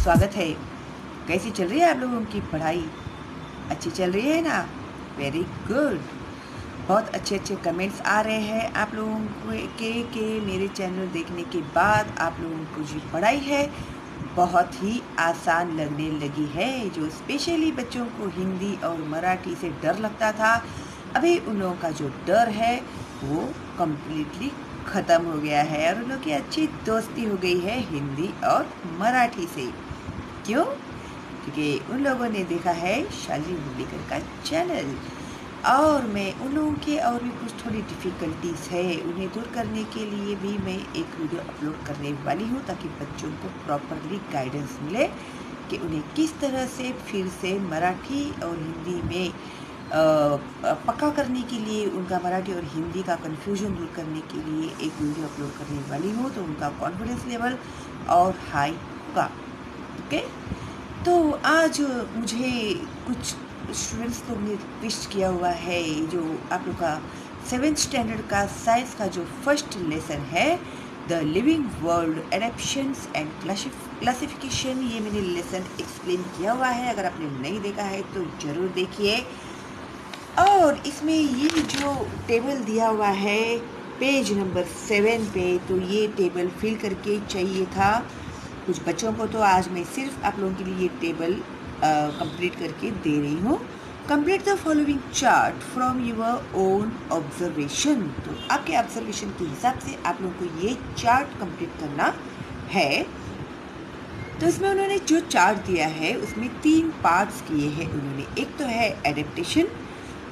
स्वागत है। कैसी चल रही है आप लोगों की पढ़ाई? अच्छी चल रही है ना? वेरी गुड बहुत अच्छे अच्छे कमेंट्स आ रहे हैं आप लोगों के के मेरे चैनल देखने के बाद आप लोगों को जो पढ़ाई है। बहुत ही आसान लगने लगी है, जो स्पेशली बच्चों को हिंदी और मराठी से डर लगता था। अभी उन लोगों का जो डर है, वो कम्प्लीटली ख़त्म हो गया है और उन लोगों की अच्छी दोस्ती हो गई है हिंदी और मराठी से। क्यों क्योंकि उन लोगों ने देखा है शाली मुरलीकर का चैनल। और मैं उन लोगों के और भी कुछ थोड़ी डिफ़िकल्टीज है, उन्हें दूर करने के लिए भी मैं एक वीडियो अपलोड करने वाली हूँ ताकि बच्चों को प्रॉपरली गाइडेंस मिले कि उन्हें किस तरह से फिर से मराठी और हिंदी में पक्का करने के लिए, उनका मराठी और हिंदी का कन्फ्यूज़न दूर करने के लिए एक वीडियो अपलोड करने वाली हूँ। तो उनका कॉन्फिडेंस लेवल और हाई होगा। ओके तो आज मुझे कुछ स्टूडेंट्स लोग ने किया हुआ है जो आप लोग का सेवेंथ स्टैंडर्ड का साइंस का जो फ़र्स्ट लेसन है the living world adaptations and classification ये मैंने लेसन एक्सप्लेन किया हुआ है। अगर आपने नहीं देखा है तो ज़रूर देखिए। और इसमें ये जो टेबल दिया हुआ है पेज नंबर सेवन पे तो ये टेबल फिल करके चाहिए था। कुछ बच्चों को तो आज मैं सिर्फ़ आप लोगों के लिए ये टेबल कंप्लीट करके दे रही हूँ। Complete the following chart from your own observation तो आपके ऑब्जर्वेशन के हिसाब से आप लोगों को ये चार्ट कंप्लीट करना है। तो इसमें उन्होंने जो चार्ट दिया है, उसमें तीन पार्ट्स किए हैं उन्होंने। एक तो है एडेप्टेशन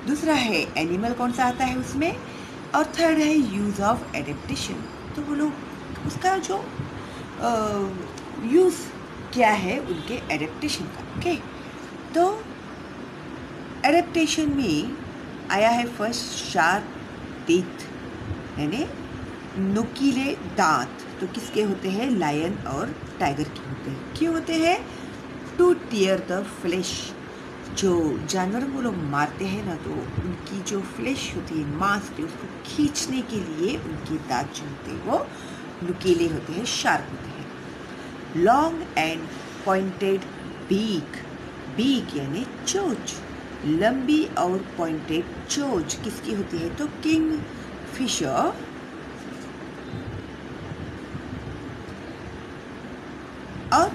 दूसरा है एनिमल कौन सा आता है उसमें, और थर्ड है यूज़ ऑफ़ एडेप्टेशन तो वो लोग, उसका जो यूज़ क्या है उनके एडेप्टेशन का ओके तो एडेप्टेशन में आया है फ़र्स्ट शार्प टीथ यानी नुकीले दांत। तो किसके होते हैं? लायन और टाइगर के होते हैं। क्यों होते हैं? टू टीयर द फ्लैश जो जानवर को लोग मारते हैं ना तो उनकी जो फ्लैश होती है, मांस है, उसको खींचने के लिए उनके दांत जो होते हैं, वो नुकीले होते हैं शार्प होते हैं। Long and pointed beak beak यानी चोच। लंबी और पॉइंटेड चोच। किसकी होती है? तो किंग फिशर। और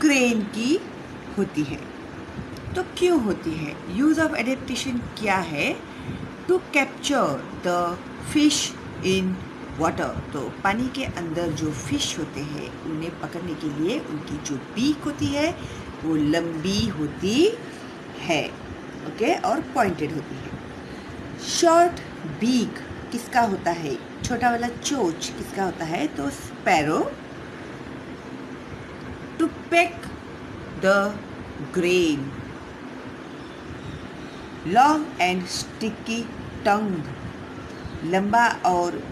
क्रेन की होती है। तो क्यों होती है? यूज़ ऑफ़ एडेप्टेशन क्या है? To capture the fish in water तो पानी के अंदर जो फ़िश होते हैं, उन्हें पकड़ने के लिए उनकी जो बीक होती है, वो लंबी होती है ओके और पॉइंटेड होती है। शॉर्ट बीक किसका होता है? छोटा वाला चोच किसका होता है? तो sparrow to peck the grain long and sticky tongue लंबा और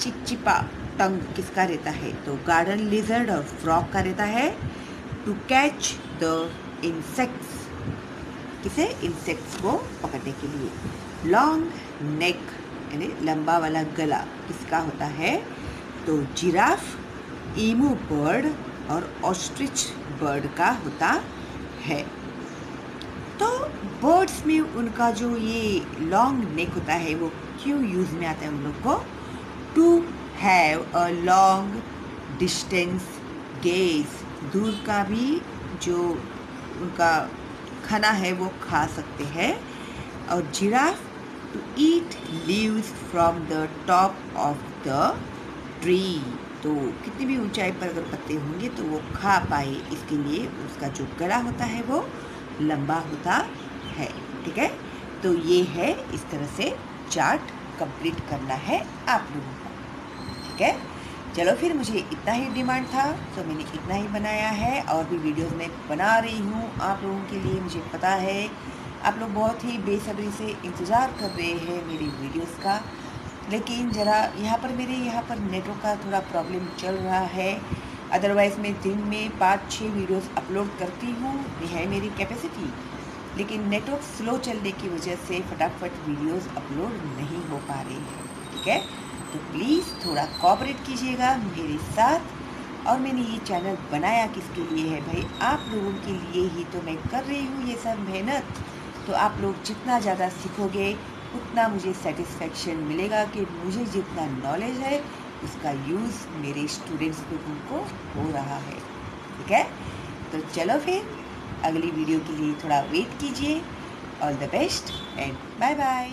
चिपचिपा टंग किसका रहता है? तो गार्डन लिजर्ड और फ्रॉक का रहता है। टू कैच द इंसेक्ट्स किसे? इंसेक्ट्स को पकड़ने के लिए। लॉन्ग नेक यानी लंबा वाला गला किसका होता है? तो जिराफ ईमू बर्ड और ऑस्ट्रिच बर्ड का होता है। तो बर्ड्स में उनका जो ये लॉन्ग नेक होता है, वो क्यों यूज़ में आता है उन लोग को? To have a long distance gaze दूर का भी जो उनका खाना है, वो खा सकते हैं। और giraffe to eat leaves from the top of the tree तो कितनी भी ऊंचाई पर अगर पत्ते होंगे तो वो खा पाए। इसके लिए उसका जो गला होता है, वो लंबा होता है। ठीक है? तो ये है इस तरह से चार्ट। कंप्लीट करना है आप लोगों को। ठीक है? चलो फिर मुझे इतना ही डिमांड था तो मैंने इतना ही बनाया है और भी वीडियोस मैं बना रही हूँ आप लोगों के लिए। मुझे पता है आप लोग बहुत ही बेसब्री से इंतज़ार कर रहे हैं मेरी वीडियोस का, लेकिन ज़रा यहाँ पर मेरे यहाँ पर नेटवर्क का थोड़ा प्रॉब्लम चल रहा है। अदरवाइज़ मैं दिन में पाँच छः वीडियोस अपलोड करती हूँ। ये है मेरी कैपेसिटी लेकिन नेटवर्क स्लो चलने की वजह से फटाफट वीडियोस अपलोड नहीं हो पा रही है, ठीक है? तो प्लीज़ थोड़ा कॉपरेट कीजिएगा मेरे साथ। और मैंने ये चैनल बनाया किसके लिए है भाई? आप लोगों के लिए ही तो मैं कर रही हूँ ये सब मेहनत। तो आप लोग जितना ज़्यादा सीखोगे, उतना मुझे सेटिस्फेक्शन मिलेगा कि मुझे जितना नॉलेज है, उसका यूज़ मेरे स्टूडेंट्स लोगों को हो रहा है, ठीक है? तो चलो फिर। अगली वीडियो के लिए थोड़ा वेट कीजिए. All the best and bye bye